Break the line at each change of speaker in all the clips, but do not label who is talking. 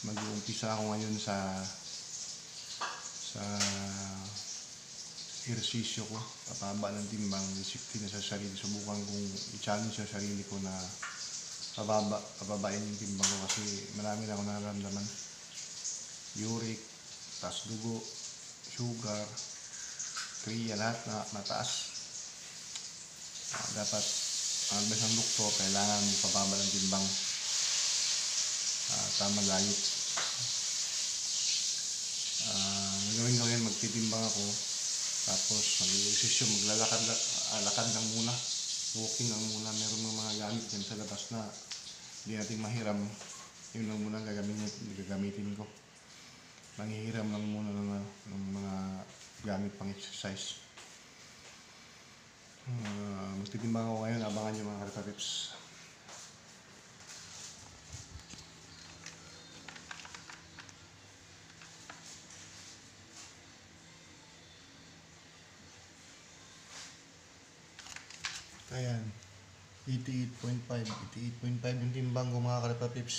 Ah, mag-uumpisa ako ngayon sa sa ehersisyo ko, papaba ng timbang, disiplina sa sarili. Subukan kong i-challenge sa sarili ko na pababa, pababain yung timbang ko kasi marami na ako nararamdaman. Uric, taas dugo, sugar, kriya, lahat na mataas. Ah, dapat ang advice ng doktor, kailangan pababa ng timbang. Ah, tama diet. Ah, gagawin ko ngayon, magtitimbang ako. Tapos mag-exercise maglalakad ah, lakad lang muna. Walking lang muna. Meron mga mga gamit dyan sa labas na hindi natin mahiram. Yun lang muna gagamitin, gagamitin ko. Manghihiram lang muna ng, ng mga gamit pang exercise. Uh, magtitimbang ako ngayon, abangan nyo mga kalipatips. Ayan, 88.5, 88.5 yung timbang ko mga kalipatips.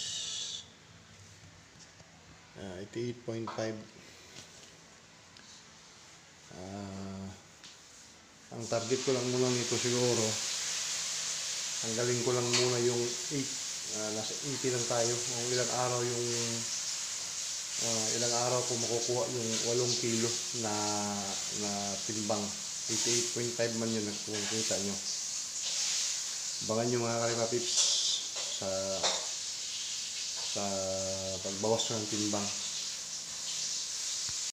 Ah, 88.5. Ah, ang target ko lang muna nito siguro, tanggalin ko lang muna yung 8. Ah, nasa 80 lang tayo. Kung ilang araw yung ah, ilang araw ko makukuha yung 8 kilo na na timbang. 88.5 man yun kung kita nyo. Abangan nyo mga kalipapips sa sa pagbawas ng timbang.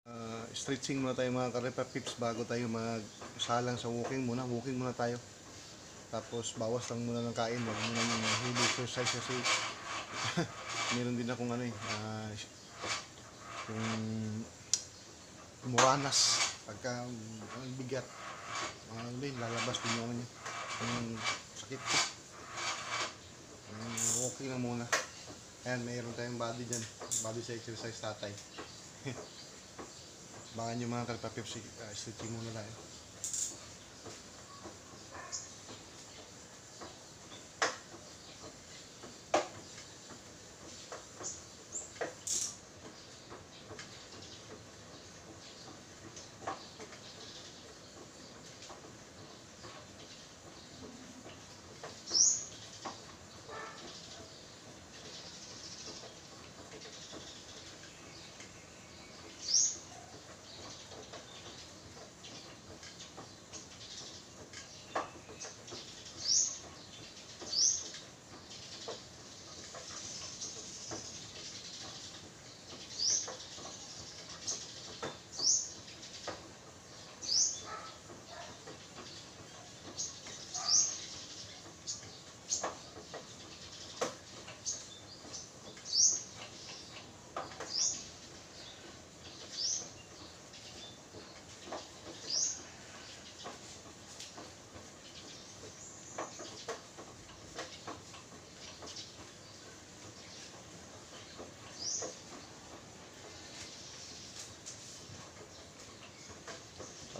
Ah, stretching muna tayo mga karepa pips bago tayo magsalang sa walking muna. Walking muna tayo. Tapos bawas lang muna ng kain. Huwag muna ng heavy exercise kasi meron din akong ano eh. ah, yung muranas. Pagka ang bigat. Din, lalabas din yung ano. Yung sakit ko. Yung walking na muna. Ayan, mayroon tayong body dyan. Body sa exercise tatay. Baka nyo mga kalpapip, uh, stretching muna tayo.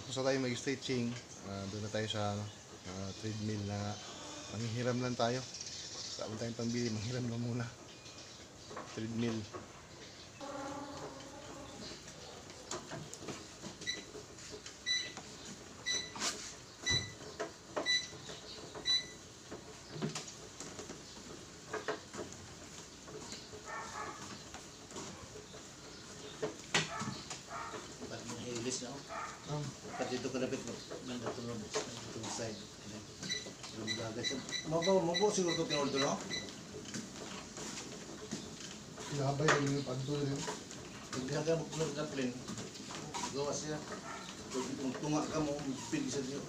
Tapos na tayo mag-stretching, ah, doon na tayo sa ano, ah, treadmill na manghihiram lang tayo. Saan tayong pambili, manghiram lang muna. Treadmill.
Ba't mo nailis na ako?
Um,
Pati dito kalapit mo. Nandatulog. Nandatulog side. Yung gagat yun. Mabaw, mabaw siguro ito pinorder no?
Sinabay rin yung pagtuloy yun.
Hindi ka magkulog na plane. Gawa siya. Kung tunga ka mo, pili sa diyo.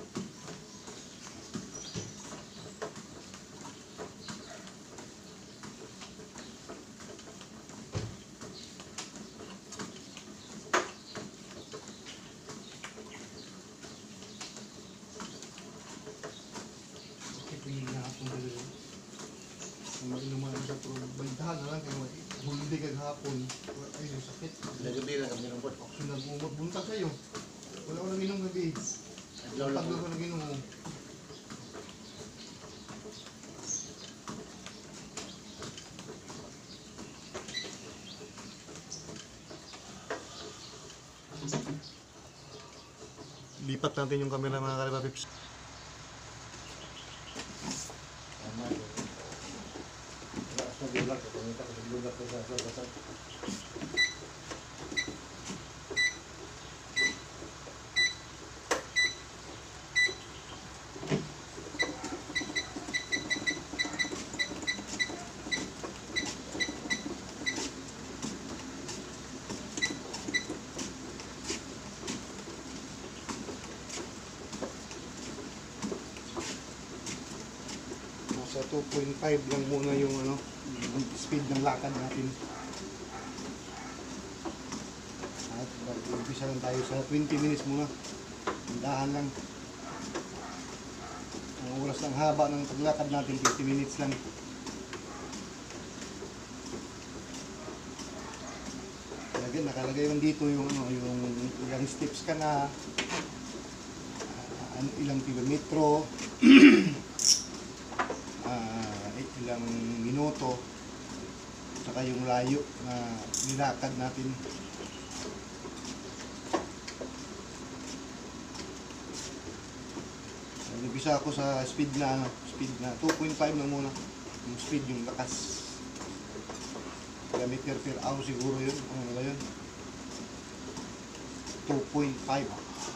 Tagal ko. Lipat natin yung camera mga kalipapips. 0.5 lang muna yung ano, speed ng lakad natin. At mag-umpisa lang tayo sa 20 minutes muna. Dahan lang. Ang oras ng haba ng paglakad natin, 20 minutes lang. Lagyan, nakalagay lang dito yung ano, yung ilang steps ka na, uh, ilang kilometro, ilang minuto, saka yung layo na nilakad natin. Nag-umpisa ako sa speed na ano, speed na 2.5 lang muna. Yung speed yung lakas. Kilometer per hour siguro yun. Ano ba yun? 2.5.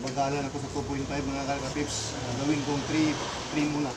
Nabagalan ako sa 2.5 mga kalkapips. Uh, gawin kong 3, 3 muna.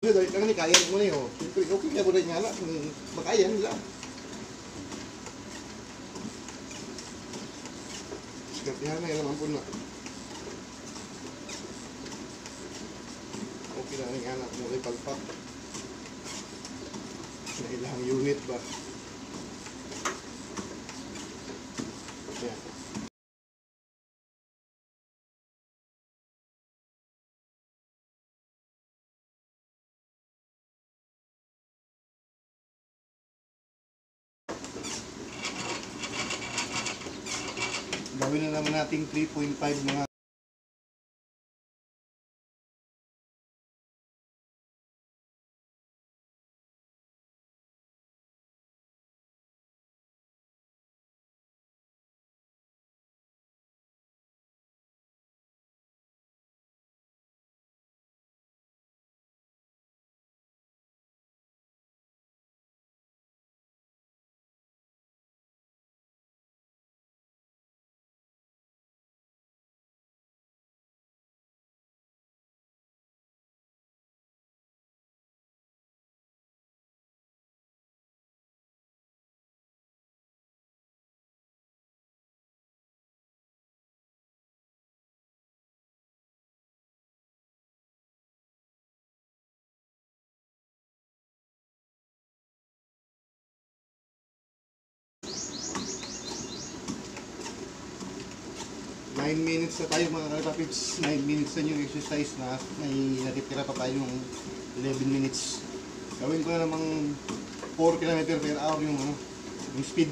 Kasi dahil kang ni kaya mo na yun. Okay. Kung makaya nila. Sikatihan na yun naman na. Okay na rin anak mo rin palpak. Na ilang unit ba? Yan. Gawin na naman nating 3.5 mga 9 minutes na tayo mga kalapits. 9 minutes na yung exercise na may natitira pa tayo ng 11 minutes. Gawin ko na namang 4 km per hour yung, ano, yung speed.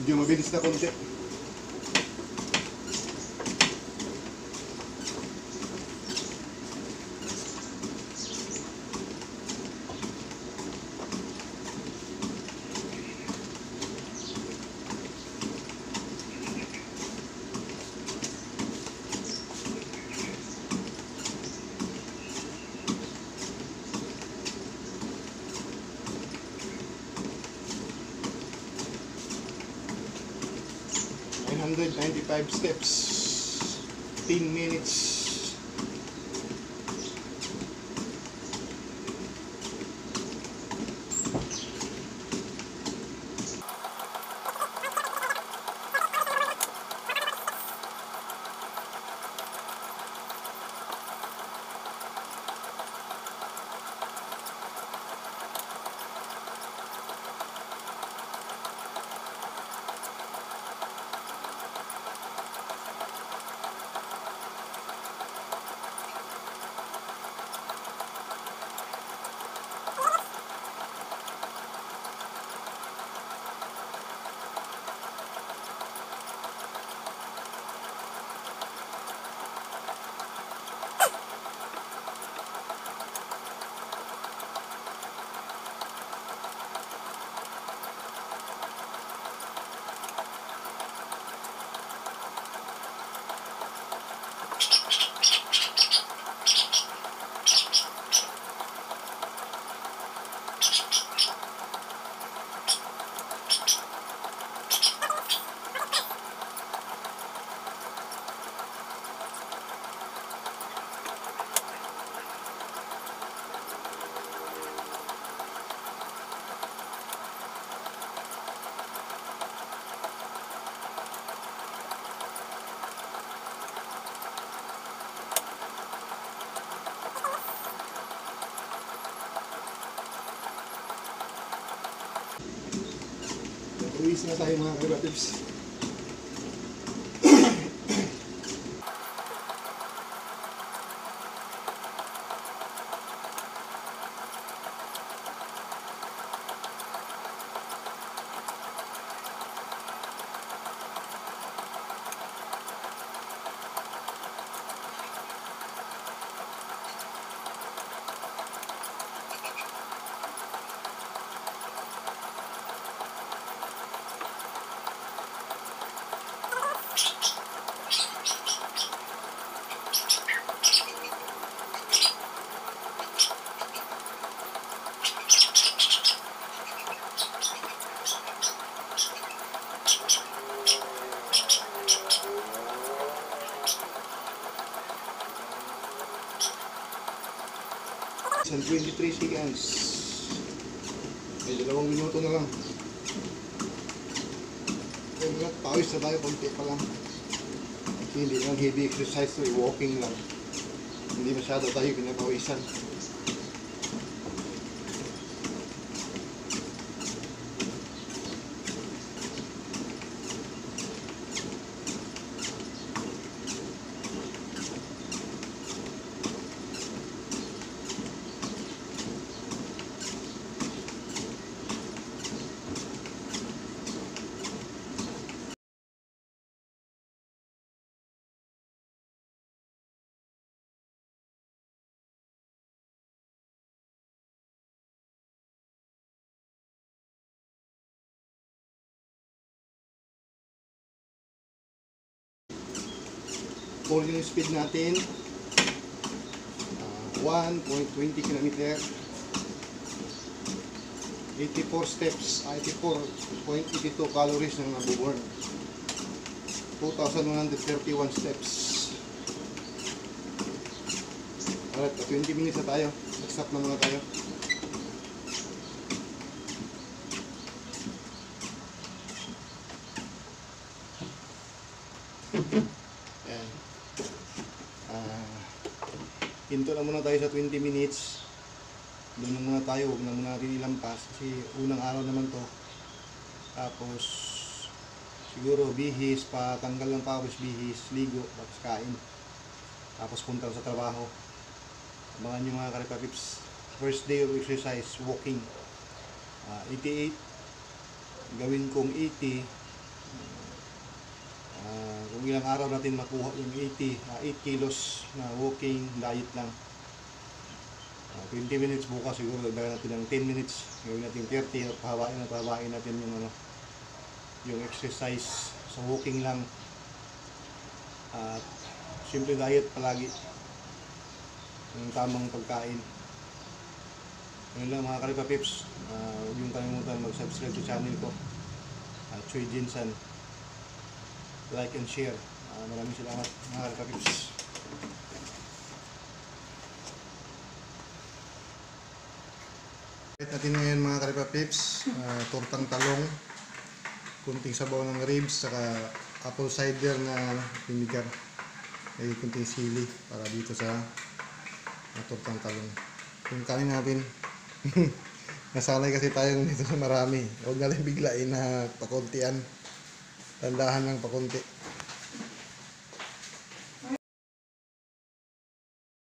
Medyo mabilis na konti. Nine hundred ninety-five steps. 10 minutes. Na tayo mga relatives. Isang 23 seconds. May dalawang minuto na lang. Kaya mga pawis na tayo, konti pa lang. Kasi hindi lang heavy exercise walking lang. Hindi masyado tayo pinapawisan. For yung speed natin. Uh, 1.20 km 84 steps ah, 84.82 calories na nabuburn. 2,131 steps. Alright 20 minutes na tayo. Stop na muna tayo hinto na muna tayo sa 20 minutes. doon na muna tayo, huwag na muna natin ilampas kasi unang araw naman to. Tapos siguro bihis, patanggal ng pawis, bihis, ligo, tapos kain. Tapos punta sa trabaho. Abangan nyo mga karipapips. First day of exercise, walking. Ah, 88. Gawin kong 80. Ilang araw natin makuha yung 80, ah, 8 kilos na walking, diet lang. Ah, 20 minutes bukas siguro, dagdagan natin ng 10 minutes. Gawin natin 30 at pahawain at pahawain natin yung ano, yung exercise sa walking lang. At simple diet palagi. Yung tamang pagkain. Yun lang mga Kalipa Pips. Ah, huwag yung kalimutan mag-subscribe sa channel ko. Uh, Choi Jinsan. Like and share. Ah, maraming salamat mga Kalipa Pips. Kahit natin ngayon mga Kalipa Pips, ah, tortang talong, kunting sabaw ng ribs, saka apple cider na vinegar. May kunting sili para dito sa uh, tortang talong. Yung kanin natin, nasanay kasi tayo dito sa marami. Huwag na lang biglain na pakuntian. Tandahan lang pakunti.